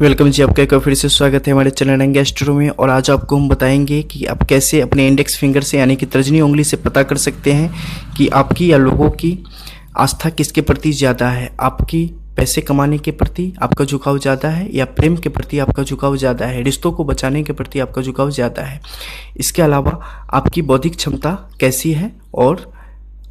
Welcome जी, आपका एक फिर से स्वागत है हमारे चैनल रंग एस्ट्रो में। और आज आपको हम बताएँगे कि आप कैसे अपने इंडेक्स फिंगर से, यानी कि तर्जनी उंगली से पता कर सकते हैं कि आपकी या लोगों की आस्था किसके प्रति ज़्यादा है। आपकी पैसे कमाने के प्रति आपका झुकाव ज़्यादा है या प्रेम के प्रति आपका झुकाव ज़्यादा है। रिश्तों को बचाने के प्रति आपका झुकाव ज़्यादा है। इसके अलावा आपकी बौद्धिक क्षमता कैसी है और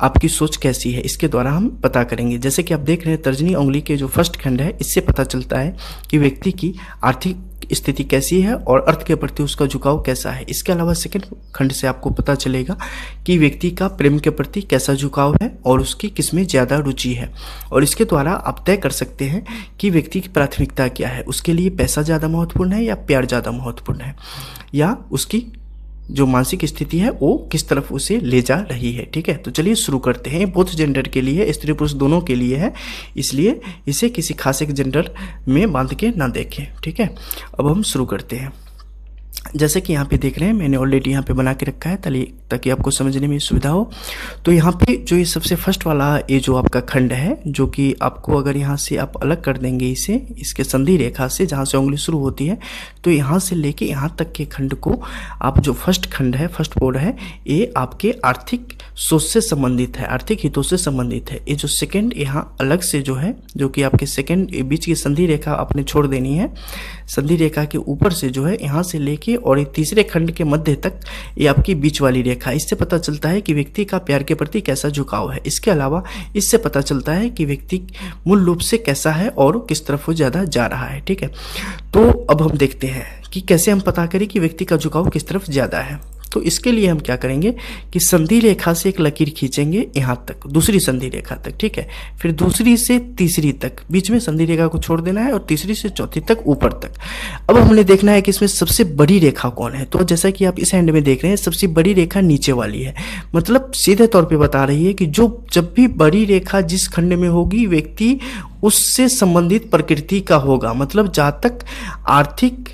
आपकी सोच कैसी है, इसके द्वारा हम पता करेंगे। जैसे कि आप देख रहे हैं, तर्जनी उंगली के जो फ़र्स्ट खंड है, इससे पता चलता है कि व्यक्ति की आर्थिक स्थिति कैसी है और अर्थ के प्रति उसका झुकाव कैसा है। इसके अलावा सेकंड खंड से आपको पता चलेगा कि व्यक्ति का प्रेम के प्रति कैसा झुकाव है और उसकी किसमें ज़्यादा रुचि है। और इसके द्वारा आप तय कर सकते हैं कि व्यक्ति की प्राथमिकता क्या है। उसके लिए पैसा ज़्यादा महत्वपूर्ण है या प्यार ज़्यादा महत्वपूर्ण है, या उसकी जो मानसिक स्थिति है, वो किस तरफ़ उसे ले जा रही है, ठीक है? तो चलिए शुरू करते हैं। बोथ जेंडर के लिए स्त्री पुरुष दोनों के लिए है। इसलिए इसे किसी खास एक जेंडर में बाँध के ना देखें, ठीक है? अब हम शुरू करते हैं। जैसे कि यहाँ पे देख रहे हैं, मैंने ऑलरेडी यहाँ पे बना के रखा है ताकि ताकि आपको समझने में सुविधा हो। तो यहाँ पे जो ये सबसे फ़र्स्ट वाला, ये जो आपका खंड है, जो कि आपको अगर यहाँ से आप अलग कर देंगे इसे, इसके संधि रेखा से, जहाँ से उंगली शुरू होती है तो यहाँ से लेके यहाँ तक के खंड को, आप जो फ़र्स्ट खंड है फ़र्स्ट बोर्ड है, ये आपके आर्थिक सोच से संबंधित है, आर्थिक हितों से संबंधित है। ये जो सेकेंड यहाँ अलग से जो है, जो कि आपके सेकेंड बीच की संधि रेखा आपने छोड़ देनी है, संधि रेखा के ऊपर से जो है यहाँ से लेके और ये तीसरे खंड के मध्य तक ये आपकी बीच वाली रेखा, इससे पता चलता है कि व्यक्ति का प्यार के प्रति कैसा झुकाव है। इसके अलावा इससे पता चलता है कि व्यक्ति मूल रूप से कैसा है और किस तरफ़ वो ज़्यादा जा रहा है, ठीक है? तो अब हम देखते हैं कि कैसे हम पता करें कि व्यक्ति का झुकाव किस तरफ़ ज़्यादा है। तो इसके लिए हम क्या करेंगे कि संधि रेखा से एक लकीर खींचेंगे यहाँ तक, दूसरी संधि रेखा तक, ठीक है? फिर दूसरी से तीसरी तक, बीच में संधि रेखा को छोड़ देना है और तीसरी से चौथी तक ऊपर तक। अब हमने देखना है कि इसमें सबसे बड़ी रेखा कौन है? तो जैसा कि आप इस हैंड में देख रहे हैं, सबसे बड़ी रेखा नीचे वाली है। मतलब सीधे तौर पर बता रही है कि जो, जब भी बड़ी रेखा जिस खंड में होगी, व्यक्ति उससे संबंधित प्रकृति का होगा। मतलब जहाँ तक आर्थिक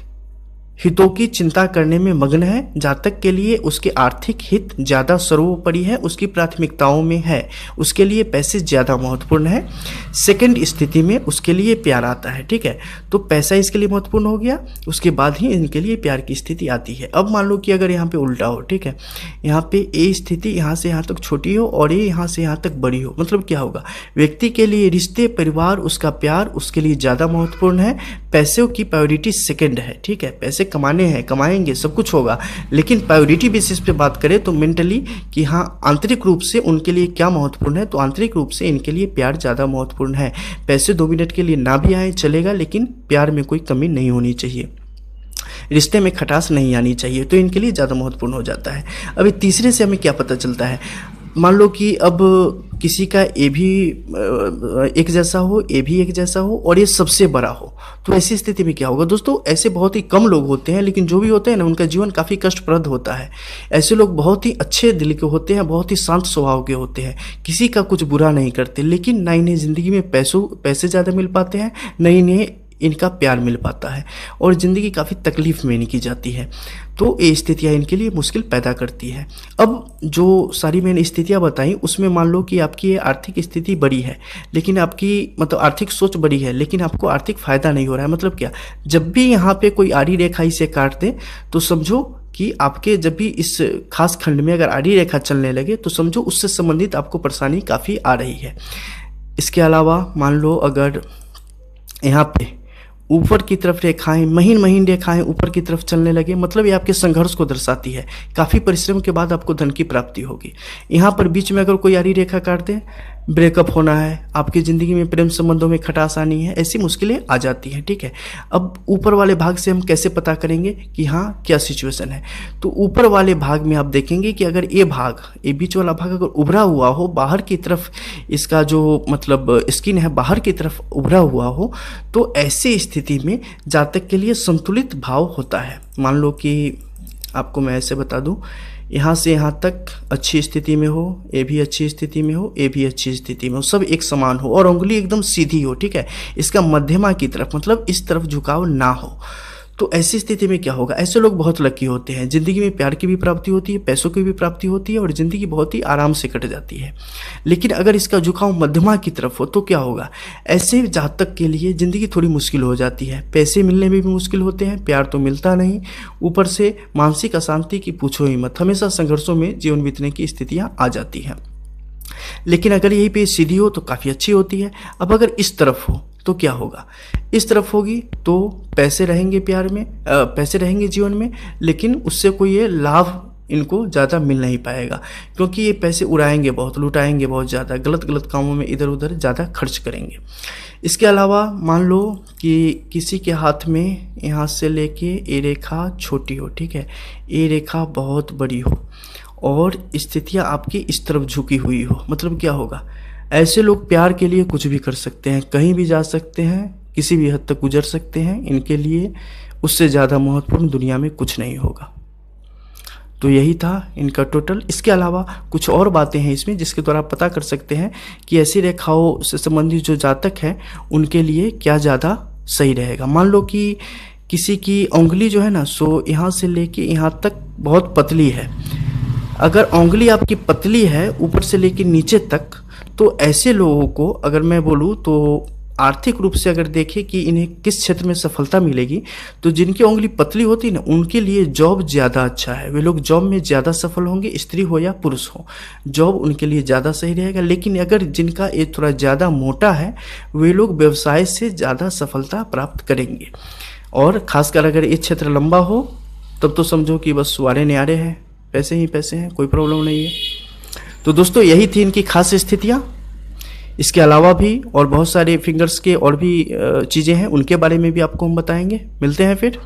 हितों की चिंता करने में मग्न है, जातक के लिए उसके आर्थिक हित ज़्यादा सर्वोपरि है, उसकी प्राथमिकताओं में है, उसके लिए पैसे ज़्यादा महत्वपूर्ण है। सेकंड स्थिति में उसके लिए प्यार आता है, ठीक है? तो पैसा इसके लिए महत्वपूर्ण हो गया, उसके बाद ही इनके लिए प्यार की स्थिति आती है। अब मान लो कि अगर यहाँ पे उल्टा हो, ठीक है? यहाँ पे ए स्थिति यहाँ से यहाँ तक छोटी हो और ये यहाँ से यहाँ तक बड़ी हो मतलब क्या होगा? व्यक्ति के लिए रिश्ते, परिवार, उसका प्यार उसके लिए ज़्यादा महत्वपूर्ण है, पैसों की प्रायोरिटी सेकेंड है, ठीक है? पैसे कमाने हैं, कमाएँगे, सब कुछ होगा। लेकिन प्रायोरिटी बेसिस पे बात करें तो मेंटली कि हाँ आंतरिक रूप से उनके लिए क्या महत्वपूर्ण है तो आंतरिक रूप से इनके लिए प्यार ज़्यादा महत्वपूर्ण है। पैसे दो मिनट के लिए ना भी आए, चलेगा, लेकिन प्यार में कोई कमी नहीं होनी चाहिए। रिश्ते में खटास नहीं आनी चाहिए तो इनके लिए ज़्यादा महत्वपूर्ण हो जाता है। अभी तीसरे से हमें क्या पता चलता है? मान लो कि अब किसी का ए भी एक जैसा हो ए भी एक जैसा हो और ये सबसे बड़ा हो तो ऐसी स्थिति में क्या होगा? दोस्तों, ऐसे बहुत ही कम लोग होते हैं, लेकिन जो भी होते हैं ना, उनका जीवन काफ़ी कष्टप्रद होता है। ऐसे लोग बहुत ही अच्छे दिल के होते हैं, बहुत ही शांत स्वभाव के होते हैं। किसी का कुछ बुरा नहीं करते, लेकिन ना इन्हें ज़िंदगी में पैसों, पैसे ज़्यादा मिल पाते हैं न इन्हें इनका प्यार मिल पाता है और ज़िंदगी काफ़ी तकलीफ़ में इनकी जाती है। तो ये स्थितियाँ इनके लिए मुश्किल पैदा करती है। अब जो सारी मैंने स्थितियाँ बताई, उसमें मान लो कि आपकी आर्थिक स्थिति बड़ी है, लेकिन आपकी मतलब आर्थिक सोच बड़ी है, लेकिन आपको आर्थिक फ़ायदा नहीं हो रहा है। मतलब क्या? जब भी यहाँ पे कोई आड़ी रेखा इसे काट दे तो समझो कि आपके जब भी इस खास खंड में अगर आड़ी रेखा चलने लगे तो समझो उससे संबंधित आपको परेशानी काफ़ी आ रही है। इसके अलावा मान लो अगर यहाँ पे ऊपर की तरफ़ रेखाएँ, महीन महीन रेखाएँ ऊपर की तरफ़ चलने लगे। मतलब ये आपके संघर्ष को दर्शाती है। काफ़ी परिश्रम के बाद आपको धन की प्राप्ति होगी। यहाँ पर बीच में अगर कोई आरी रेखा काट दे ब्रेकअप होना है, आपकी ज़िंदगी में प्रेम संबंधों में खटास आनी है, ऐसी मुश्किलें आ जाती हैं, ठीक है? अब ऊपर वाले भाग से हम कैसे पता करेंगे कि हाँ क्या सिचुएशन है? तो ऊपर वाले भाग में आप देखेंगे कि अगर ये भाग, ये बीच वाला भाग अगर उभरा हुआ हो, बाहर की तरफ़ इसका जो मतलब स्किन है, बाहर की तरफ़ उभरा हुआ हो तो ऐसी स्थिति में जातक के लिए संतुलित भाव होता है। मान लो कि आपको मैं ऐसे बता दूँ यहाँ से यहाँ तक अच्छी स्थिति में हो, ये भी अच्छी स्थिति में हो, ये भी अच्छी स्थिति में हो, सब एक समान हो और उंगली एकदम सीधी हो, ठीक है? इसका मध्यमा की तरफ़ मतलब इस तरफ़ झुकाव ना हो। तो ऐसी स्थिति में क्या होगा? ऐसे लोग बहुत लकी होते हैं। ज़िंदगी में प्यार की भी प्राप्ति होती है, पैसों की भी प्राप्ति होती है और ज़िंदगी बहुत ही आराम से कट जाती है। लेकिन अगर इसका झुकाव मध्यमा की तरफ़ हो तो क्या होगा? ऐसे जातक के लिए ज़िंदगी थोड़ी मुश्किल हो जाती है। पैसे मिलने में भी मुश्किल होते हैं, प्यार तो मिलता नहीं। ऊपर से मानसिक अशांति की पूछो ही मत। हमेशा संघर्षों में जीवन बीतने की स्थितियाँ आ जाती हैं। लेकिन अगर यही पे सीधी हो तो काफ़ी अच्छी होती है। अब अगर इस तरफ़ हो तो क्या होगा? इस तरफ़ होगी तो पैसे रहेंगे प्यार में आ, पैसे रहेंगे जीवन में लेकिन उससे कोई ये लाभ इनको ज़्यादा मिल नहीं पाएगा क्योंकि ये पैसे उड़ाएँगे बहुत लुटाएँगे बहुत ज़्यादा गलत गलत कामों में इधर उधर ज़्यादा खर्च करेंगे। इसके अलावा मान लो कि किसी के हाथ में यहाँ से लेके ए रेखा छोटी हो ठीक है? ए रेखा बहुत बड़ी हो और स्थितियाँ आपकी इस तरफ़ झुकी हुई हो मतलब क्या होगा? ऐसे लोग प्यार के लिए कुछ भी कर सकते हैं, कहीं भी जा सकते हैं, किसी भी हद तक गुजर सकते हैं, इनके लिए उससे ज़्यादा महत्वपूर्ण दुनिया में कुछ नहीं होगा। तो यही था इनका टोटल इसके अलावा कुछ और बातें हैं इसमें जिसके द्वारा पता कर सकते हैं कि ऐसी रेखाओं से संबंधित जो जातक हैं, उनके लिए क्या ज़्यादा सही रहेगा। मान लो कि किसी की उंगली जो है ना, सो यहाँ से लेके यहाँ तक बहुत पतली है। अगर उंगली आपकी पतली है, ऊपर से लेकर नीचे तक तो ऐसे लोगों को अगर मैं बोलूँ तो आर्थिक रूप से अगर देखें कि इन्हें किस क्षेत्र में सफलता मिलेगी तो जिनकी उंगली पतली होती है ना, उनके लिए जॉब ज़्यादा अच्छा है। वे लोग जॉब में ज़्यादा सफल होंगे, स्त्री हो या पुरुष हो। जॉब उनके लिए ज़्यादा सही रहेगा, लेकिन अगर जिनका ये थोड़ा ज़्यादा मोटा है, वे लोग व्यवसाय से ज़्यादा सफलता प्राप्त करेंगे। और खासकर अगर ये क्षेत्र लंबा हो, तब तो समझो कि बस सुवारे न्यारे हैं। पैसे ही पैसे हैं, कोई प्रॉब्लम नहीं है। तो दोस्तों, यही थी इनकी खास स्थितियाँ। इसके अलावा भी और बहुत सारे फिंगर्स के और भी चीज़ें हैं, उनके बारे में भी आपको हम बताएँगे। मिलते हैं फिर।